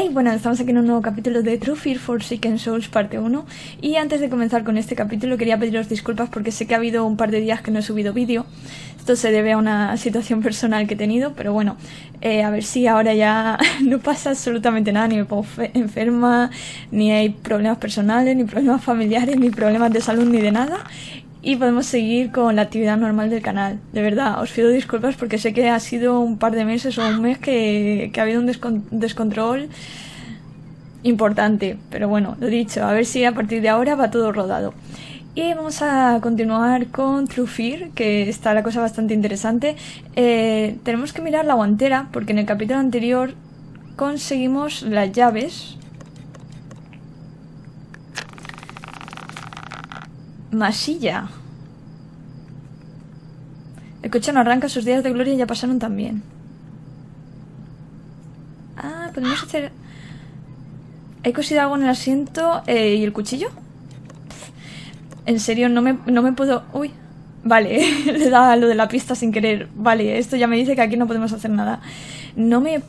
Hey, bueno, estamos aquí en un nuevo capítulo de True Fear for Forsaken Souls parte 1 y antes de comenzar con este capítulo quería pediros disculpas porque sé que ha habido un par de días que no he subido vídeo. Esto se debe a una situación personal que he tenido, pero bueno, eh, a ver si ahora ya no pasa absolutamente nada, ni me pongo enferma, ni hay problemas personales, ni problemas familiares, ni problemas de salud, ni de nada y podemos seguir con la actividad normal del canal. De verdad, os pido disculpas porque sé que ha sido un par de meses o un mes que, ha habido un descontrol importante. Pero bueno, lo dicho, a ver si a partir de ahora va todo rodado. Y vamos a continuar con True Fear, que está la cosa bastante interesante. Eh, tenemos que mirar la guantera, porque en el capítulo anterior conseguimos las llaves Masilla. El coche no arranca, sus días de gloria ya pasaron también. Ah, podemos hacer... ¿He cosido algo en el asiento eh, y el cuchillo? En serio, no me, no me puedo... Uy, vale, le da lo de la pista sin querer. Vale, esto ya me dice que aquí no podemos hacer nada. No me...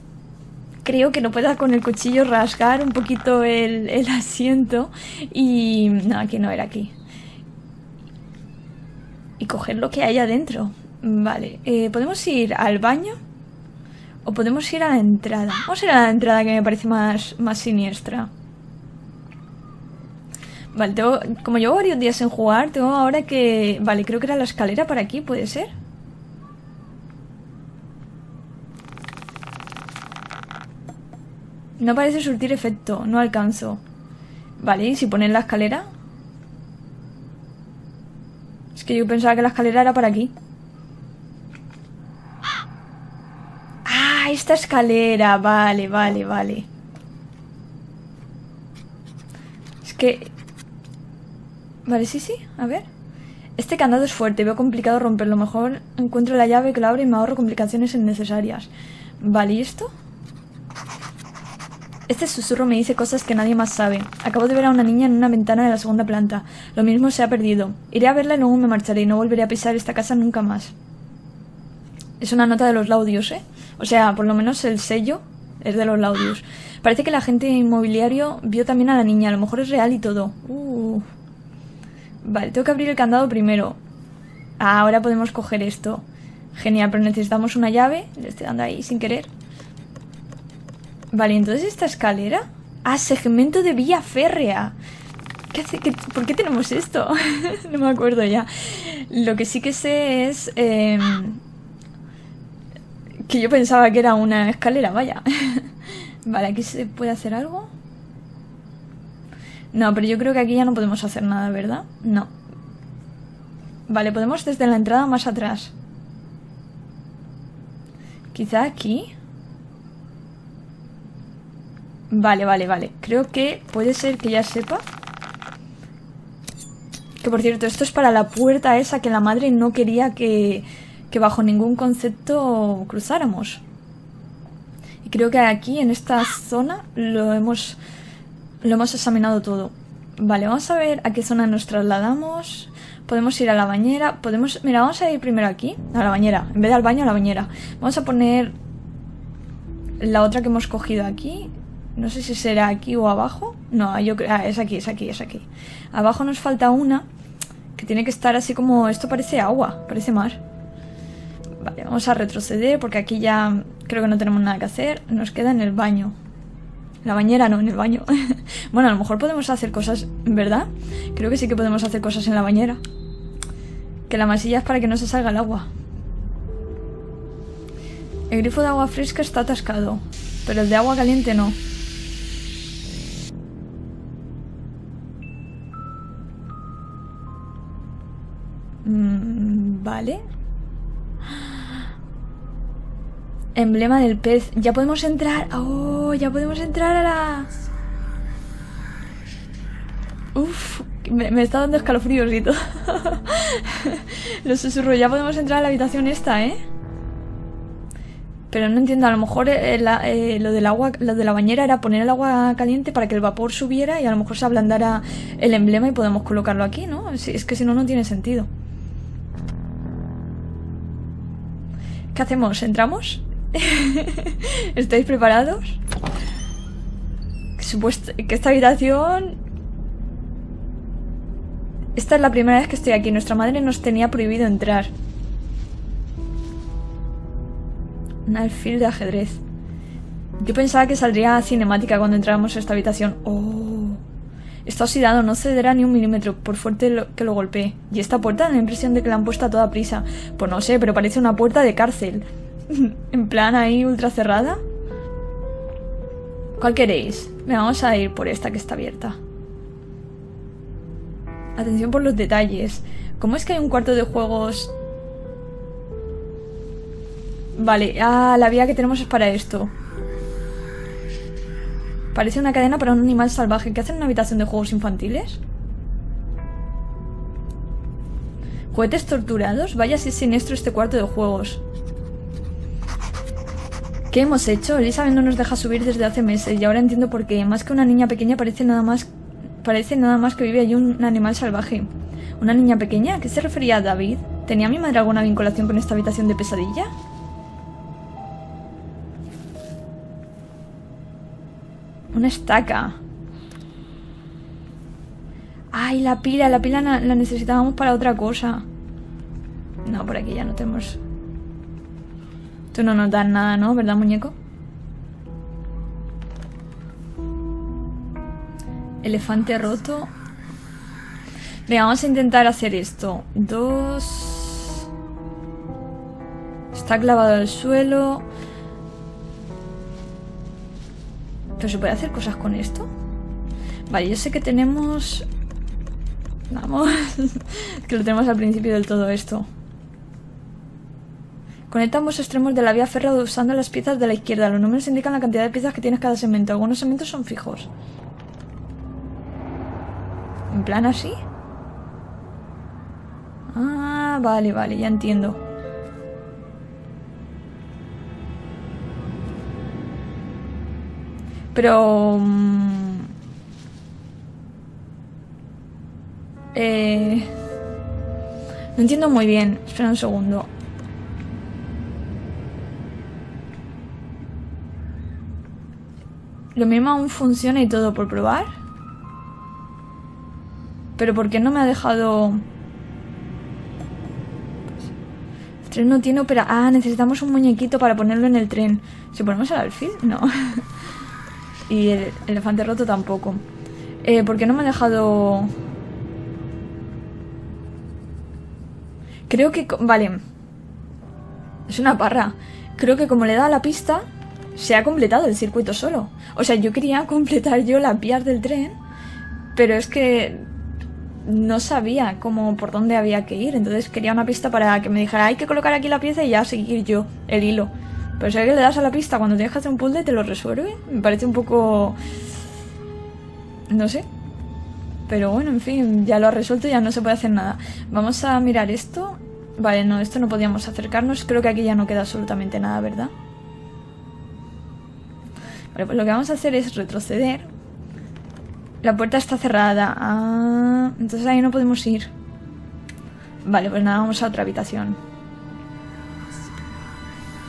Creo que no pueda con el cuchillo rasgar un poquito el, el asiento y... No, aquí no era aquí y coger lo que hay adentro. Vale, eh, ¿podemos ir al baño? ¿O podemos ir a la entrada? Vamos a ir a la entrada que me parece más, más siniestra. Vale, tengo, como llevo varios días en jugar, tengo ahora que... Vale, creo que era la escalera para aquí, ¿puede ser? No parece surtir efecto, no alcanzo. Vale, ¿y si ponen la escalera? Que yo pensaba que la escalera era para aquí. Ah, esta escalera. Vale, vale, vale. Es que... Vale, sí, sí. A ver. Este candado es fuerte. Veo complicado romperlo. Mejor encuentro la llave que lo abre y me ahorro complicaciones innecesarias. Vale, ¿y esto? Este susurro me dice cosas que nadie más sabe. Acabo de ver a una niña en una ventana de la segunda planta. Lo mismo se ha perdido. Iré a verla y luego me marcharé y no volveré a pisar esta casa nunca más. Es una nota de los Laudios, ¿eh? O sea, por lo menos el sello es de los Laudios. Parece que el agente inmobiliario vio también a la niña. A lo mejor es real y todo. Uh. Vale, tengo que abrir el candado primero. Ah, ahora podemos coger esto. Genial, pero necesitamos una llave. Le estoy dando ahí sin querer. Vale, entonces esta escalera... Ah, segmento de vía férrea. ¿Qué hace? ¿Por qué tenemos esto? no me acuerdo ya. Lo que sí que sé es... Em, que yo pensaba que era una escalera, vaya. vale, aquí se puede hacer algo. No, pero yo creo que aquí ya no podemos hacer nada, ¿verdad? No. Vale, podemos desde la entrada más atrás. Quizá aquí. Vale, vale, vale. Creo que puede ser que ya sepa. Que por cierto, esto es para la puerta esa que la madre no quería que, que bajo ningún concepto cruzáramos. Y creo que aquí, en esta zona, lo hemos, lo hemos examinado todo. Vale, vamos a ver a qué zona nos trasladamos. Podemos ir a la bañera. Podemos... Mira, vamos a ir primero aquí. A la bañera. En vez de al baño, a la bañera. Vamos a poner la otra que hemos cogido aquí. No sé si será aquí o abajo. No, yo creo... Ah, es aquí, es aquí, es aquí. Abajo nos falta una que tiene que estar así como... Esto parece agua, parece mar. Vale, vamos a retroceder porque aquí ya creo que no tenemos nada que hacer. Nos queda en el baño. La bañera no, en el baño. bueno, a lo mejor podemos hacer cosas, ¿verdad? Creo que sí que podemos hacer cosas en la bañera. Que la masilla es para que no se salga el agua. El grifo de agua fresca está atascado, pero el de agua caliente no. Vale. Emblema del pez. Ya podemos entrar. Oh, ya podemos entrar a la... Uf, me, está dando escalofríos y todo. Lo susurro. Ya podemos entrar a la habitación esta, ¿eh? Pero no entiendo, a lo mejor eh, eh, lo del agua, lo de la bañera era poner el agua caliente para que el vapor subiera y a lo mejor se ablandara el emblema y podemos colocarlo aquí, ¿no? es que si no, no tiene sentido. ¿Qué hacemos? ¿Entramos? ¿Estáis preparados? supuesto que esta habitación... Esta es la primera vez que estoy aquí. Nuestra madre nos tenía prohibido entrar. Un alfil de ajedrez. Yo pensaba que saldría cinemática cuando entráramos a esta habitación. ¡Oh! Está oxidado, no cederá ni un milímetro, por fuerte que lo golpee. ¿Y esta puerta? Da la impresión de que la han puesto a toda prisa. Pues no sé, pero parece una puerta de cárcel. en plan ahí ultra cerrada. ¿Cuál queréis? Me vamos a ir por esta que está abierta. Atención por los detalles. ¿Cómo es que hay un cuarto de juegos? Vale, ah, la vía que tenemos es para esto. Parece una cadena para un animal salvaje. ¿Qué hace en una habitación de juegos infantiles? ¿Juguetes torturados? Vaya si es siniestro este cuarto de juegos. ¿Qué hemos hecho? Elizabeth no nos deja subir desde hace meses y ahora entiendo por qué. Más que una niña pequeña parece nada más parece nada más que vive allí un animal salvaje. ¿Una niña pequeña? ¿A qué se refería a David? ¿Tenía mi madre alguna vinculación con esta habitación de pesadilla? Una estaca. Ay, la pila, la pila la necesitábamos para otra cosa. No, por aquí ya no tenemos Tú no notas nada, ¿no? ¿Verdad, muñeco? Elefante roto. Venga, vamos a intentar hacer esto. Dos... Está clavado al suelo. ¿Pero se puede hacer cosas con esto? Vale, yo sé que tenemos... Vamos. que lo tenemos al principio del todo esto. Conecta ambos extremos de la vía férrea usando las piezas de la izquierda. Los números indican la cantidad de piezas que tienes cada segmento. Algunos segmentos son fijos. ¿En plan así? Ah, vale, vale, ya entiendo. Pero... Mm, eh, no entiendo muy bien. Espera un segundo. Lo mismo aún funciona y todo por probar. Pero ¿por qué no me ha dejado...? El tren no tiene opera... Ah, necesitamos un muñequito para ponerlo en el tren. ¿Si ponemos el alfil? No. y el elefante roto tampoco. Eh, ¿Por qué no me ha dejado...? Creo que... Vale. Es una parra. Creo que como le da la pista, se ha completado el circuito solo. O sea, yo quería completar yo las vías del tren, pero es que no sabía cómo por dónde había que ir. Entonces quería una pista para que me dijera, hay que colocar aquí la pieza y ya seguir yo el hilo. Pero si que le das a la pista cuando tienes que hacer un puzzle te lo resuelve. Me parece un poco... No sé. Pero bueno, en fin, ya lo ha resuelto y ya no se puede hacer nada. Vamos a mirar esto. Vale, no, esto no podíamos acercarnos. Creo que aquí ya no queda absolutamente nada, ¿verdad? pues lo que vamos a hacer es retroceder. La puerta está cerrada. Ah, entonces ahí no podemos ir. Vale, pues nada, vamos a otra habitación.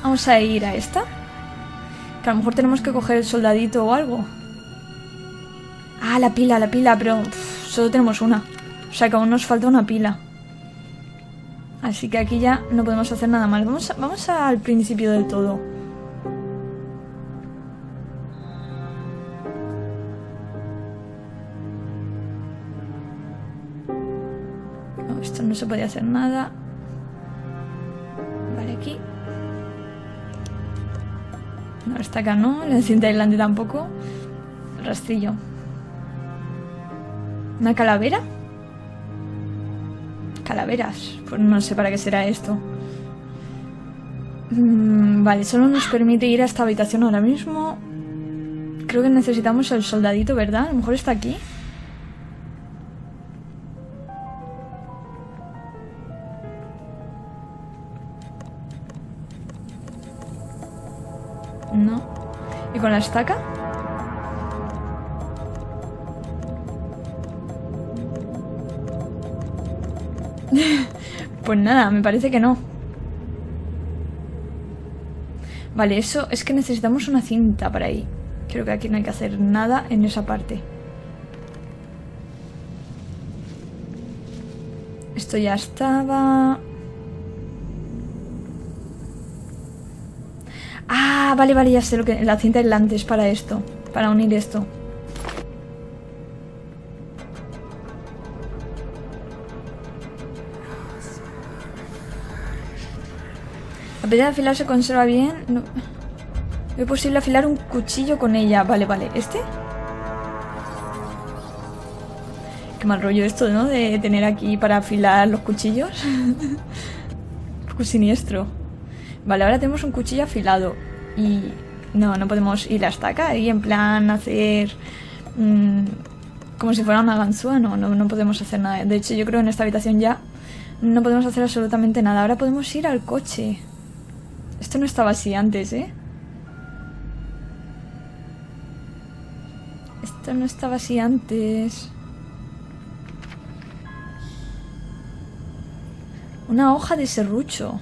Vamos a ir a esta. Que a lo mejor tenemos que coger el soldadito o algo. Ah, la pila, la pila, pero solo tenemos una. O sea que aún nos falta una pila. Así que aquí ya no podemos hacer nada mal. Vamos, vamos al principio del todo. no se podía hacer nada. Vale, aquí. Está acá no. La cinta aislante tampoco. rastrillo. ¿Una calavera? Calaveras. Pues no sé para qué será esto. Mm, vale, solo nos permite ir a esta habitación ahora mismo. Creo que necesitamos el soldadito, ¿verdad? A lo mejor está aquí. Estaca? pues nada, me parece que no. Vale, eso es que necesitamos una cinta para ahí. Creo que aquí no hay que hacer nada en esa parte. Esto ya estaba... Ah, vale, vale, ya sé lo que... La cinta aislante es para esto. Para unir esto. La pedida de afilar se conserva bien. No. ¿Es posible afilar un cuchillo con ella? Vale, vale. ¿Este? Qué mal rollo esto, ¿no? De tener aquí para afilar los cuchillos. un poco siniestro. Vale, ahora tenemos un cuchillo afilado. Y... No, no podemos ir hasta acá y en plan hacer... Mmm, como si fuera una ganzúa. No, no, no podemos hacer nada. De hecho, yo creo que en esta habitación ya no podemos hacer absolutamente nada. Ahora podemos ir al coche. Esto no estaba así antes, ¿eh? Esto no estaba así antes. Una hoja de serrucho.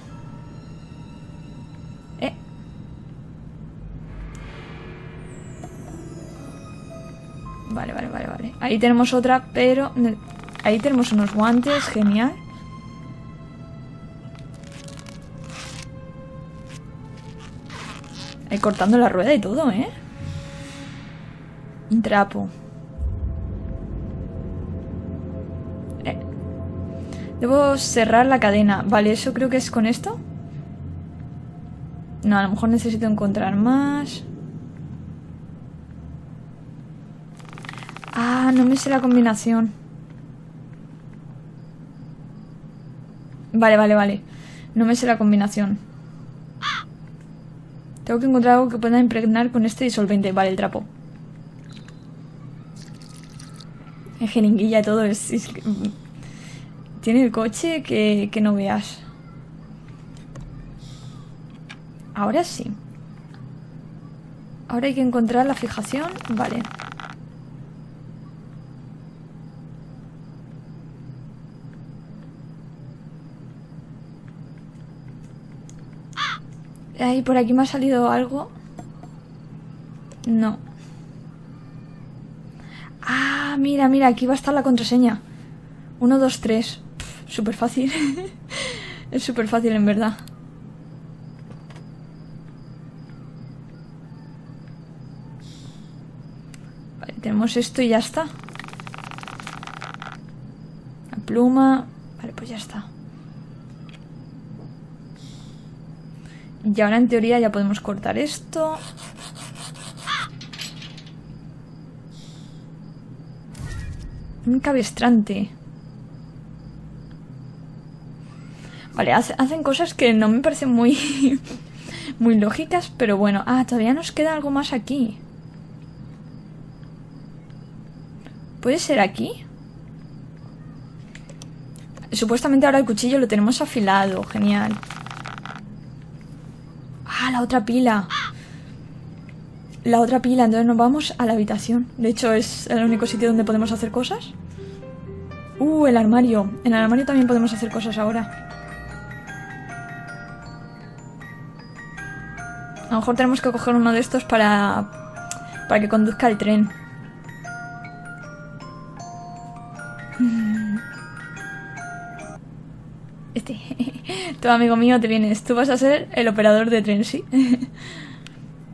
Ahí tenemos otra, pero... Ahí tenemos unos guantes, genial. Ahí cortando la rueda y todo, ¿eh? Un trapo. Eh. Debo cerrar la cadena. Vale, eso creo que es con esto. No, a lo mejor necesito encontrar más. Ah, no me sé la combinación. Vale, vale, vale. No me sé la combinación. Tengo que encontrar algo que pueda impregnar con este disolvente. Vale, el trapo. En jeringuilla todo es... tiene el coche que, que no veas. Ahora sí. Ahora hay que encontrar la fijación. Vale. Ay, por aquí me ha salido algo. No. Ah, mira, mira, aquí va a estar la contraseña. 1, 2, 3. Súper fácil. es súper fácil, en verdad. Vale, tenemos esto y ya está. La pluma. Vale, pues ya está. Y ahora en teoría ya podemos cortar esto. Un cabestrante. Vale, hacen cosas que no me parecen muy... muy lógicas, pero bueno. Ah, todavía nos queda algo más aquí. ¿Puede ser aquí? Supuestamente ahora el cuchillo lo tenemos afilado. Genial. Ah, la otra pila. La otra pila, entonces nos vamos a la habitación. De hecho, es el único sitio donde podemos hacer cosas. Uh, el armario. En el armario también podemos hacer cosas ahora. A lo mejor tenemos que coger uno de estos para... Para que conduzca el tren. Este. Todo amigo mío te vienes. Tú vas a ser el operador de tren, ¿sí?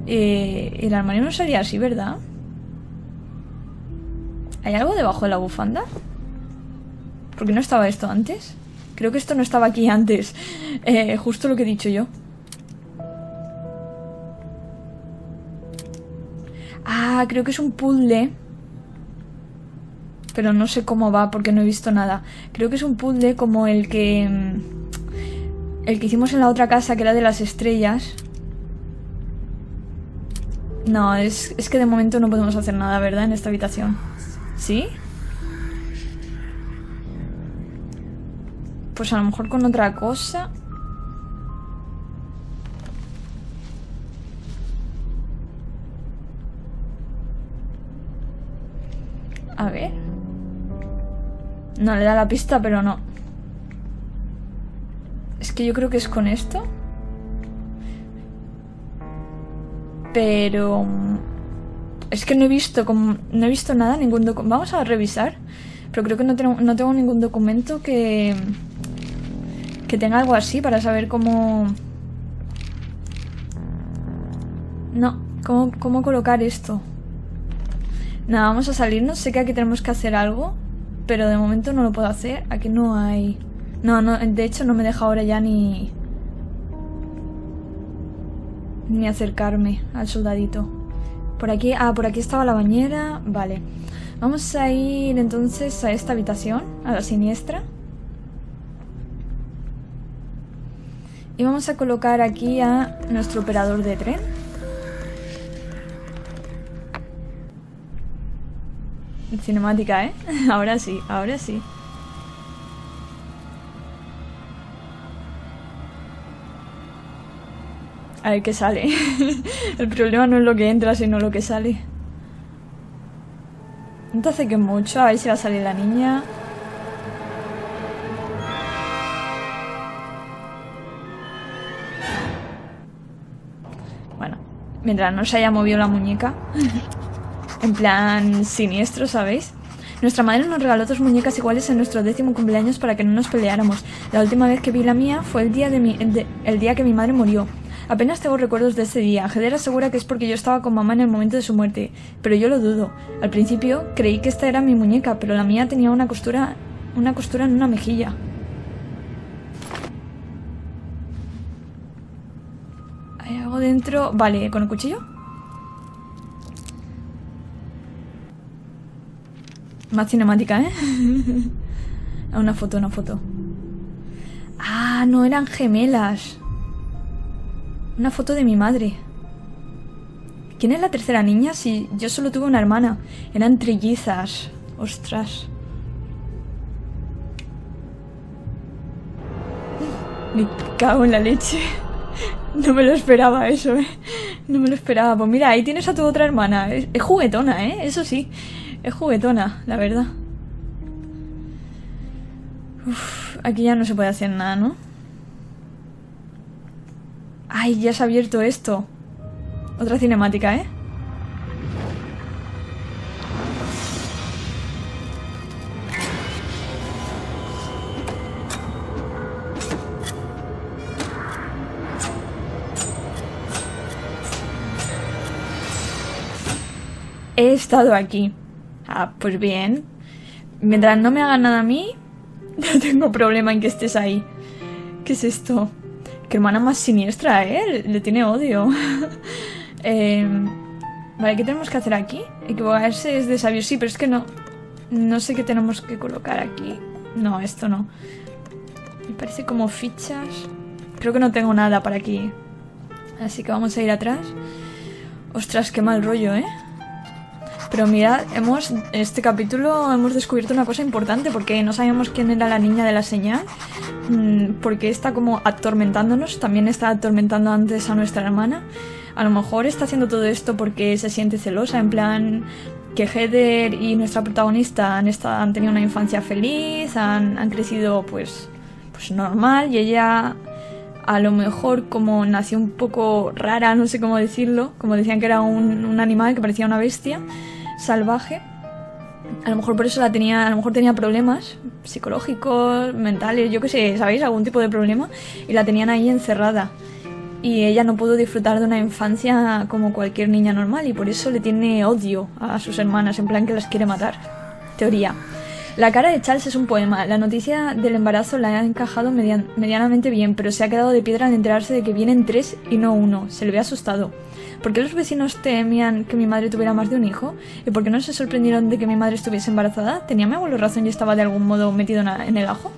Eh, el armario no sería así, ¿verdad? ¿Hay algo debajo de la bufanda? ¿Por qué no estaba esto antes? Creo que esto no estaba aquí antes. Eh, justo lo que he dicho yo. Ah, creo que es un puzzle. Pero no sé cómo va porque no he visto nada. Creo que es un puzzle como el que... El que hicimos en la otra casa, que era de las estrellas. No, es, es que de momento no podemos hacer nada, ¿verdad? En esta habitación. ¿Sí? Pues a lo mejor con otra cosa. A ver. No, le da la pista, pero no. Que yo creo que es con esto. Pero... Es que no he visto no he visto nada, ningún documento. Vamos a revisar. Pero creo que no tengo, no tengo ningún documento que. que tenga algo así para saber cómo. No, cómo, cómo colocar esto. Nada, vamos a salirnos. Sé que aquí tenemos que hacer algo. Pero de momento no lo puedo hacer. Aquí no hay. No, no, de hecho no me deja ahora ya ni. Ni acercarme al soldadito. Por aquí, ah, por aquí estaba la bañera. Vale. Vamos a ir entonces a esta habitación, a la siniestra. Y vamos a colocar aquí a nuestro operador de tren. Cinemática, ¿eh? Ahora sí, ahora sí. A ver qué sale. El problema no es lo que entra, sino lo que sale. No te hace que mucho. A ver si va a salir la niña. Bueno, mientras no se haya movido la muñeca. en plan siniestro, ¿sabéis? Nuestra madre nos regaló dos muñecas iguales en nuestro décimo cumpleaños para que no nos peleáramos. La última vez que vi la mía fue el día, de mi, el día que mi madre murió. Apenas tengo recuerdos de ese día. Heder asegura que es porque yo estaba con mamá en el momento de su muerte, pero yo lo dudo. Al principio creí que esta era mi muñeca, pero la mía tenía una costura, una costura en una mejilla. ¿Hay algo dentro? Vale, ¿con el cuchillo? Más cinemática, ¿eh? una foto, una foto. Ah, no eran gemelas. Una foto de mi madre. ¿Quién es la tercera niña si yo solo tuve una hermana? Eran trillizas. Ostras. Me cago en la leche. No me lo esperaba eso, ¿eh? No me lo esperaba. Pues mira, ahí tienes a tu otra hermana. Es, juguetona, ¿eh? Eso sí. Es juguetona, la verdad. Uf, aquí ya no se puede hacer nada, ¿no? Ay, ya se ha abierto esto. Otra cinemática, ¿eh? He estado aquí. Ah, pues bien. Mientras no me hagan nada a mí, no tengo problema en que estés ahí. ¿Qué es esto? Qué hermana más siniestra, ¿eh? Le tiene odio. eh, vale, ¿qué tenemos que hacer aquí? Equivocarse es de sabio. Sí, pero es que no... No sé qué tenemos que colocar aquí. No, esto no. Me parece como fichas. Creo que no tengo nada para aquí. Así que vamos a ir atrás. Ostras, qué mal rollo, ¿eh? Pero mirad, hemos, este capítulo hemos descubierto una cosa importante porque no sabíamos quién era la niña de la señal, mm, porque está como atormentándonos, también está atormentando antes a nuestra hermana. A lo mejor está haciendo todo esto porque se siente celosa, en plan que Heather y nuestra protagonista han, estado, han tenido una infancia feliz, han, han crecido pues, pues normal y ella a lo mejor como nació un poco rara, no sé cómo decirlo, como decían que era un animal que parecía una bestia, salvaje. A lo mejor por eso la tenía, a lo mejor tenía problemas psicológicos, mentales, yo qué sé, ¿sabéis? Algún tipo de problema. Y la tenían ahí encerrada. Y ella no pudo disfrutar de una infancia como cualquier niña normal y por eso le tiene odio a sus hermanas, en plan que las quiere matar. Teoría. La cara de Charles es un poema. La noticia del embarazo la ha encajado medianamente bien, pero se ha quedado de piedra al enterarse de que vienen tres y no uno. Se le ve asustado. ¿Por qué los vecinos temían que mi madre tuviera más de un hijo? ¿Y por qué no se sorprendieron de que mi madre estuviese embarazada? ¿Tenía mi abuelo razón y estaba de algún modo metido en el ajo?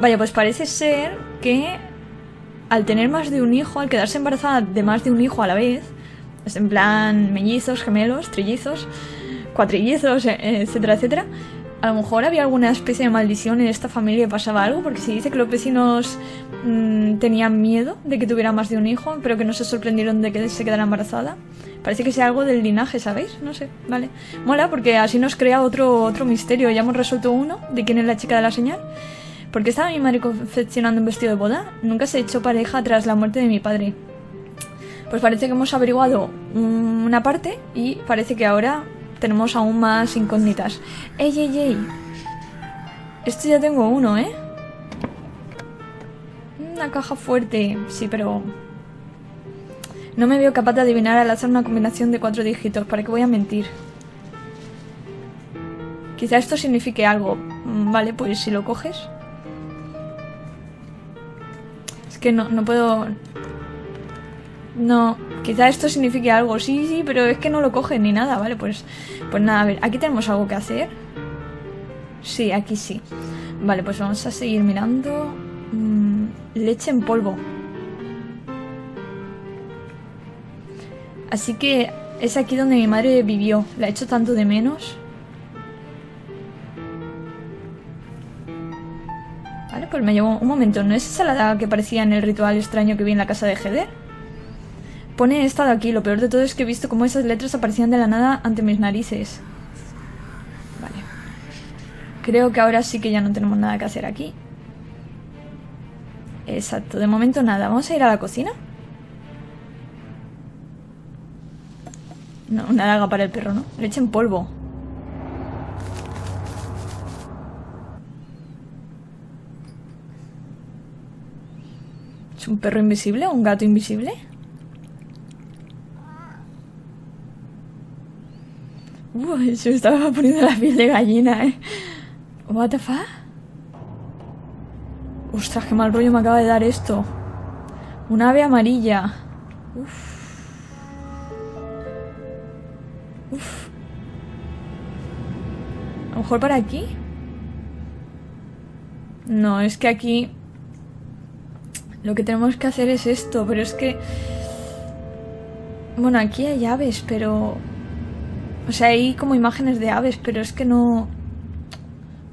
Vaya, pues parece ser que al tener más de un hijo, al quedarse embarazada de más de un hijo a la vez, en plan mellizos, gemelos, trillizos, cuatrillizos, e, etcétera, etcétera, a lo mejor había alguna especie de maldición en esta familia y pasaba algo, porque se dice que los vecinos mmm, tenían miedo de que tuviera más de un hijo, pero que no se sorprendieron de que se quedara embarazada. Parece que sea algo del linaje, ¿sabéis? No sé, vale. Mola porque así nos crea otro, otro misterio. Ya hemos resuelto uno de quién es la chica de la señal. ¿Por qué estaba mi madre confeccionando un vestido de boda? Nunca se echó pareja tras la muerte de mi padre. Pues parece que hemos averiguado una parte y parece que ahora tenemos aún más incógnitas. ¡Ey, ey, ey! Esto ya tengo uno, ¿eh? Una caja fuerte. Sí, pero... No me veo capaz de adivinar al hacer una combinación de cuatro dígitos. ¿Para qué voy a mentir? Quizá esto signifique algo. Mm, vale, pues si lo coges... Es que no, no puedo... No, quizá esto signifique algo. Sí, sí, pero es que no lo coge ni nada, ¿vale? Pues, pues nada, a ver, aquí tenemos algo que hacer. Sí, aquí sí. Vale, pues vamos a seguir mirando. Mm, leche en polvo. Así que es aquí donde mi madre vivió. La he hecho tanto de menos. Vale, pues me llevo un momento. ¿No es esa la que parecía en el ritual extraño que vi en la casa de Heder? Pone esta de aquí. Lo peor de todo es que he visto cómo esas letras aparecían de la nada ante mis narices. Vale. Creo que ahora sí que ya no tenemos nada que hacer aquí. Exacto. De momento nada. Vamos a ir a la cocina. No, una daga para el perro, ¿no? Leche en polvo. ¿Es un perro invisible o un gato invisible? Uy, se me estaba poniendo la piel de gallina, ¿eh? What the fuck? Ostras, qué mal rollo me acaba de dar esto. Un ave amarilla. Uf. Uf. A lo mejor para aquí. No, es que aquí... Lo que tenemos que hacer es esto, pero es que... Bueno, aquí hay aves, pero... O sea, hay como imágenes de aves, pero es que no...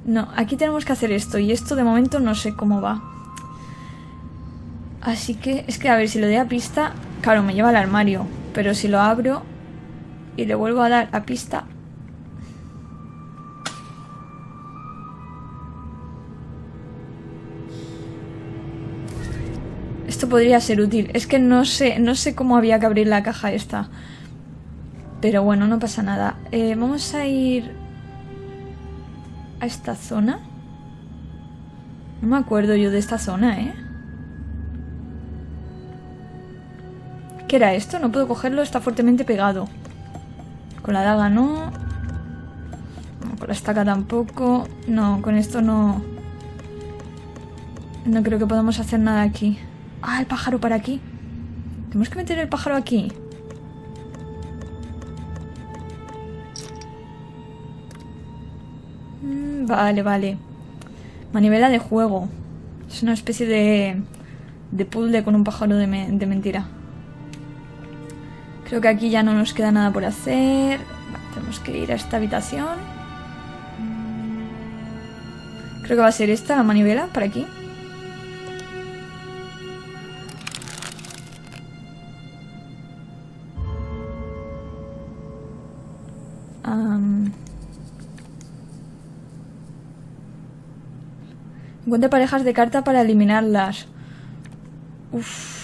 No, aquí tenemos que hacer esto y esto de momento no sé cómo va. Así que es que a ver, si le doy a pista, claro, me lleva al armario. Pero si lo abro y le vuelvo a dar a pista... Esto podría ser útil. Es que no sé, no sé cómo había que abrir la caja esta. Pero bueno, no pasa nada. Eh, vamos a ir a esta zona. No me acuerdo yo de esta zona, ¿eh? ¿Qué era esto? No puedo cogerlo, está fuertemente pegado. Con la daga no. no con la estaca tampoco. No, con esto no... No creo que podamos hacer nada aquí. Ah, el pájaro para aquí. Tenemos que meter el pájaro aquí. Vale, vale. Manivela de juego. Es una especie de, de puzzle con un pájaro de, de mentira. Creo que aquí ya no nos queda nada por hacer. tenemos que ir a esta habitación. Creo que va a ser esta la manivela, para aquí. Encuentre parejas de carta para eliminarlas. Uf.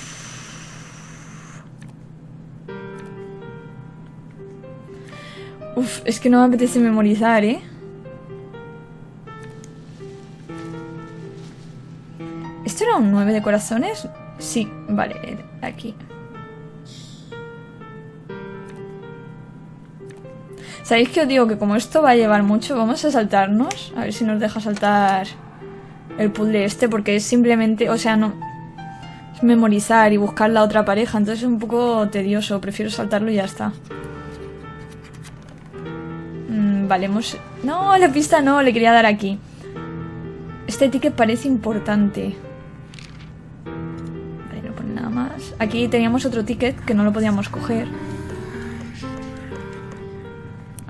Uf, es que no me apetece memorizar, ¿eh? ¿Esto era un 9 de corazones? Sí, vale, aquí. ¿Sabéis que os digo que como esto va a llevar mucho, vamos a saltarnos? A ver si nos deja saltar el puzzle este porque es simplemente, o sea, no es memorizar y buscar la otra pareja, entonces es un poco tedioso, prefiero saltarlo y ya está. Mm, vale, hemos... No, la pista no, le quería dar aquí. Este ticket parece importante. Vale, no pone nada más. Aquí teníamos otro ticket que no lo podíamos coger.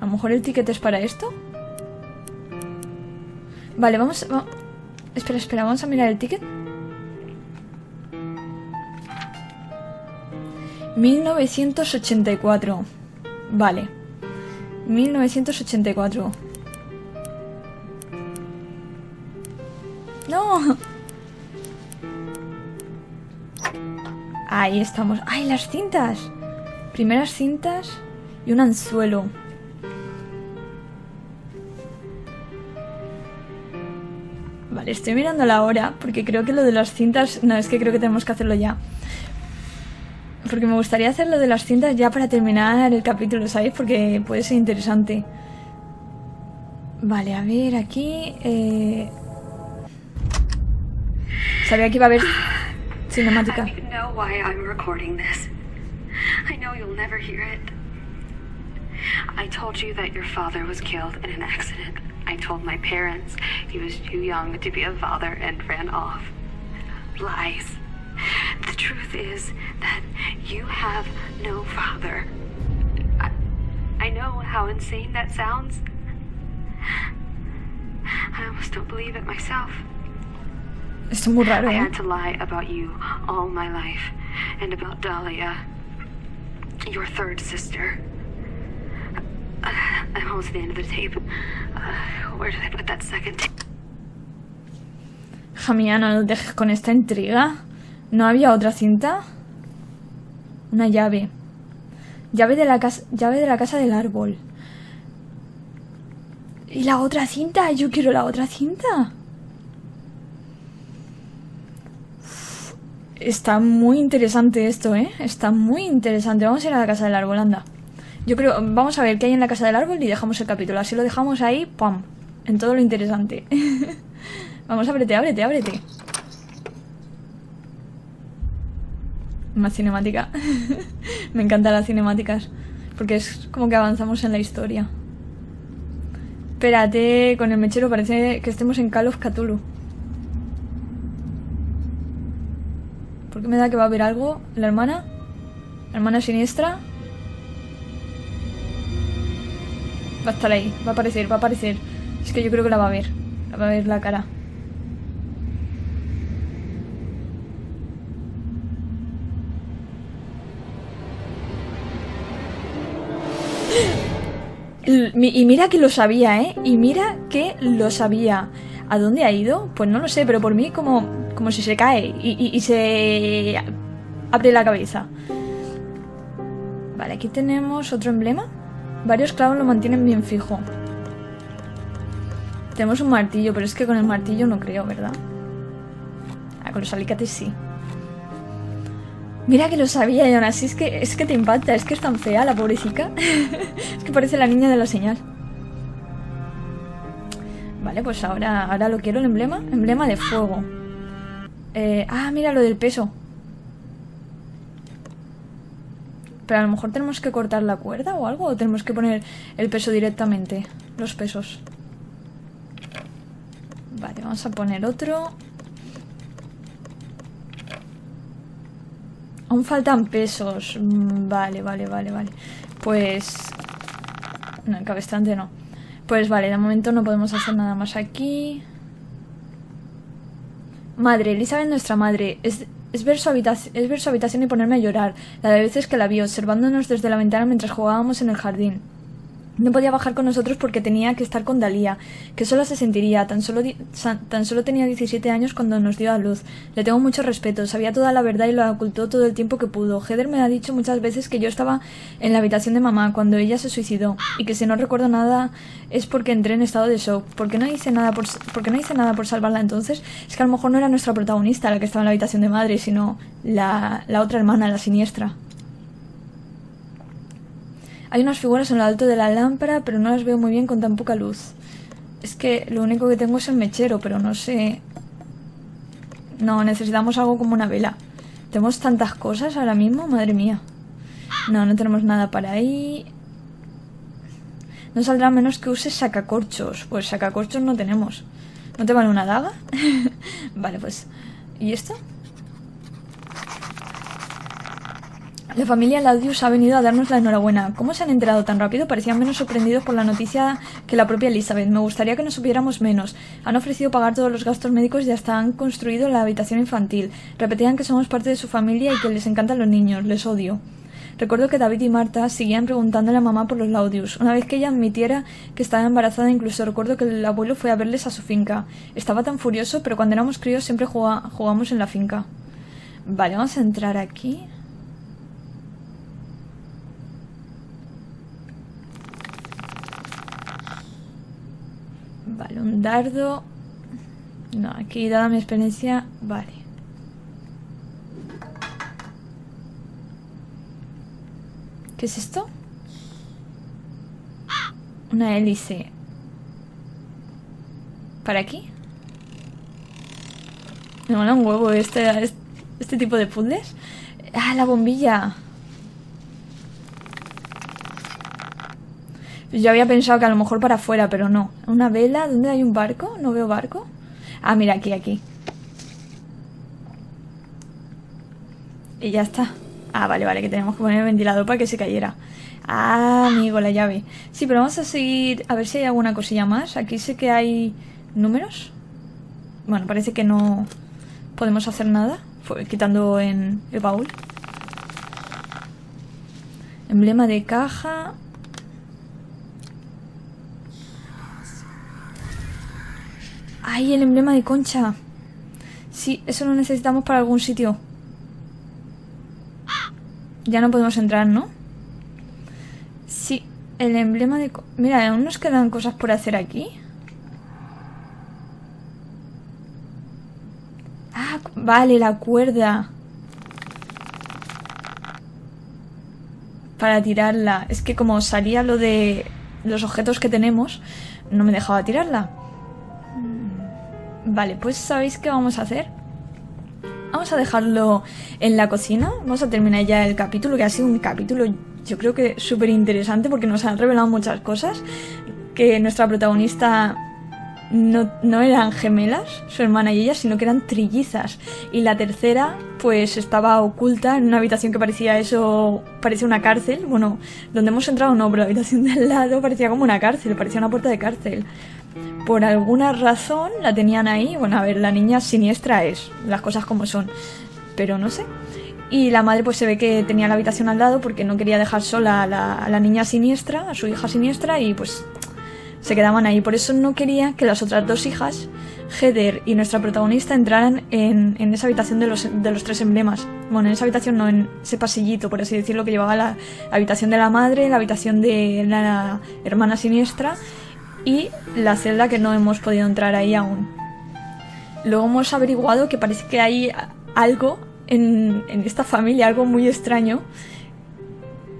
A lo mejor el ticket es para esto. Vale, vamos, vamos Espera, espera, vamos a mirar el ticket. 1984. Vale. 1984. ¡No! Ahí estamos. ¡Ay, las cintas! Primeras cintas y un anzuelo. Vale, estoy mirando la hora porque creo que lo de las cintas... No, es que creo que tenemos que hacerlo ya. Porque me gustaría hacer lo de las cintas ya para terminar el capítulo, ¿sabéis? Porque puede ser interesante. Vale, a ver, aquí... Eh... Sabía que iba a haber cinemática. I told you that your father was killed in an accident. I told my parents he was too young to be a father and ran off. Lies. The truth is that you have no father. I, I know how insane that sounds. I almost don't believe it myself. Es muy raro, I ¿eh? had to lie about you all my life and about Dahlia, your third sister. I'm almost at the end of the tape. Where did I put that second tape? No nos dejes con esta intriga. ¿No había otra cinta? Una llave. Llave de la casa, llave de la casa del árbol. ¿Y la otra cinta? Yo quiero la otra cinta. Está muy interesante esto, ¿eh? Está muy interesante. Vamos a ir a la casa del árbol, anda. Yo creo, vamos a ver qué hay en la casa del árbol y dejamos el capítulo. Así lo dejamos ahí, ¡pam! En todo lo interesante. vamos, ábrete, ábrete, ábrete. Más cinemática. Me encantan las cinemáticas. Porque es como que avanzamos en la historia. Espérate, con el mechero parece que estemos en Call of Cthulhu. ¿Por qué me da que va a haber algo? ¿La hermana? ¿La hermana siniestra? Va a estar ahí, va a aparecer, va a aparecer. Es que yo creo que la va a ver. La va a ver la cara. Y mira que lo sabía, ¿eh? Y mira que lo sabía. ¿A dónde ha ido? Pues no lo sé, pero por mí como, como si se cae y- y se abre la cabeza. Vale, aquí tenemos otro emblema. Varios clavos lo mantienen bien fijo. Tenemos un martillo, pero es que con el martillo no creo, ¿verdad? Ah, con los alicates sí. Mira que lo sabía y aún es que, es que te impacta, es que es tan fea la pobrecita. es que parece la niña de la señal. Vale, pues ahora, ahora lo quiero el emblema. Emblema de fuego. Eh, ah, mira lo del peso. Pero a lo mejor tenemos que cortar la cuerda o algo, o tenemos que poner el peso directamente. Los pesos. Vale, vamos a poner otro. Aún faltan pesos. Mm, Vale, vale, vale, vale. Pues... No, en cabestante no. Pues vale, de momento no podemos hacer nada más aquí. Madre, Elizabeth nuestra madre. Es, es, ver su habitación, es ver su habitación y ponerme a llorar. La de veces que la vi observándonos desde la ventana mientras jugábamos en el jardín. No podía bajar con nosotros porque tenía que estar con Dalía, que solo se sentiría, tan solo, tan solo tenía 17 años cuando nos dio a luz. Le tengo mucho respeto, sabía toda la verdad y lo ocultó todo el tiempo que pudo. Heather me ha dicho muchas veces que yo estaba en la habitación de mamá cuando ella se suicidó, y que si no recuerdo nada es porque entré en estado de shock. ¿Por qué no hice nada por, por, qué no hice nada por salvarla entonces? Es que a lo mejor no era nuestra protagonista la que estaba en la habitación de madre, sino la, la otra hermana, la siniestra. Hay unas figuras en lo alto de la lámpara, pero no las veo muy bien con tan poca luz. Es que lo único que tengo es el mechero, pero no sé. No, necesitamos algo como una vela. Tenemos tantas cosas ahora mismo, madre mía. No, no tenemos nada para ahí. No saldrá menos que uses sacacorchos. Pues sacacorchos no tenemos. ¿No te vale una daga? vale, pues. ¿Y esto? La familia Laudius ha venido a darnos la enhorabuena. ¿Cómo se han enterado tan rápido? Parecían menos sorprendidos por la noticia que la propia Elizabeth. Me gustaría que nos supiéramos menos. Han ofrecido pagar todos los gastos médicos y hasta han construido la habitación infantil. Repetían que somos parte de su familia y que les encantan los niños. Les odio. Recuerdo que David y Marta seguían preguntándole a mamá por los Laudius. Una vez que ella admitiera que estaba embarazada, incluso recuerdo que el abuelo fue a verles a su finca. Estaba tan furioso, pero cuando éramos críos siempre juga- jugamos en la finca. Vale, vamos a entrar aquí. Vale, un dardo. No, aquí dada mi experiencia, vale. ¿Qué es esto? Una hélice. ¿Para aquí? Me mola un huevo este, este tipo de puzzles. ¡Ah, la bombilla! Yo había pensado que a lo mejor para afuera, pero no. ¿Una vela? ¿Dónde hay un barco? No veo barco. Ah, mira, aquí, aquí. Y ya está. Ah, vale, vale, que tenemos que poner el ventilador para que se cayera. Ah, amigo, la llave. Sí, pero vamos a seguir a ver si hay alguna cosilla más. Aquí sé que hay números. Bueno, parece que no podemos hacer nada. Quitando en el baúl. Emblema de caja. ¡Ay, el emblema de concha! Sí, eso lo necesitamos para algún sitio. Ya no podemos entrar, ¿no? Sí, el emblema de... Mira, aún nos quedan cosas por hacer aquí. Ah, vale, la cuerda. Para tirarla. Es que como salía lo de los objetos que tenemos, no me dejaba tirarla. Vale, pues ¿sabéis qué vamos a hacer? Vamos a dejarlo en la cocina. Vamos a terminar ya el capítulo, que ha sido un capítulo yo creo que súper interesante porque nos han revelado muchas cosas. Que nuestra protagonista no, no, eran gemelas, su hermana y ella, sino que eran trillizas. Y la tercera, pues estaba oculta en una habitación que parecía eso, parecía una cárcel. Bueno, donde hemos entrado no, pero la habitación de al lado parecía como una cárcel, parecía una puerta de cárcel por alguna razón la tenían ahí. Bueno, a ver, la niña siniestra es, las cosas como son, pero no sé. Y la madre pues se ve que tenía la habitación al lado porque no quería dejar sola a la, niña siniestra, a su hija siniestra, y pues se quedaban ahí. Por eso no quería que las otras dos hijas, Heather y nuestra protagonista, entraran en, en, esa habitación de los, de los tres emblemas. Bueno, en esa habitación no, en ese pasillito, por así decirlo, que llevaba la habitación de la madre, la habitación de la hermana siniestra y la celda que no hemos podido entrar ahí aún. Luego hemos averiguado que parece que hay algo en, esta familia, algo muy extraño,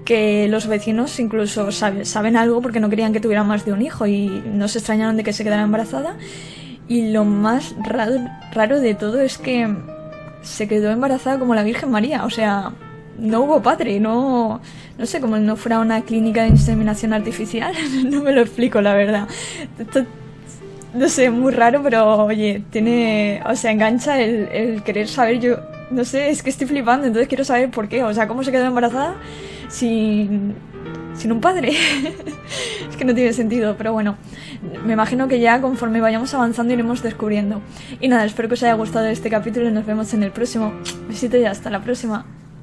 que los vecinos incluso saben, algo porque no querían que tuviera más de un hijo y no se extrañaron de que se quedara embarazada. Y lo más raro, raro de todo es que se quedó embarazada como la Virgen María, o sea, no hubo padre, no, no sé, como no fuera una clínica de inseminación artificial, no me lo explico, la verdad. Esto, no sé, muy raro, pero oye, tiene, o sea, engancha el, querer saber, yo, no sé, es que estoy flipando, entonces quiero saber por qué, o sea, cómo se quedó embarazada sin, sin un padre. es que no tiene sentido, pero bueno, me imagino que ya conforme vayamos avanzando iremos descubriendo. Y nada, espero que os haya gustado este capítulo y nos vemos en el próximo. Besito y hasta la próxima.